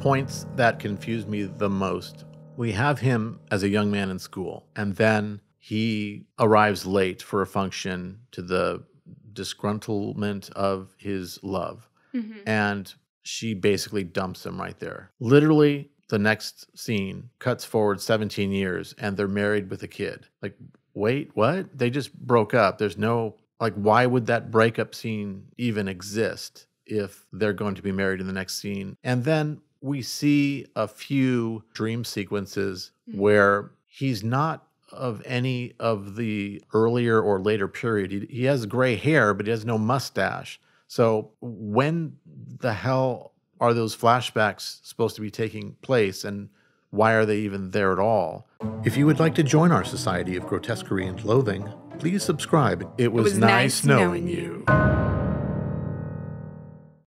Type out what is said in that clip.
points that confuse me the most. We have him as a young man in school, and then he arrives late for a function to the disgruntlement of his love. Mm-hmm. And she basically dumps him right there. Literally, the next scene cuts forward 17 years and they're married with a kid. Like, wait, what? They just broke up. There's no, like, why would that breakup scene even exist if they're going to be married in the next scene? And then we see a few dream sequences mm-hmm. where he's not of any of the earlier or later period. He, he has gray hair, but he has no mustache. So when the hell are those flashbacks supposed to be taking place and why are they even there at all? If you would like to join our Society of Grotesquery and Loathing, please subscribe. It was, was nice, nice knowing knowing you.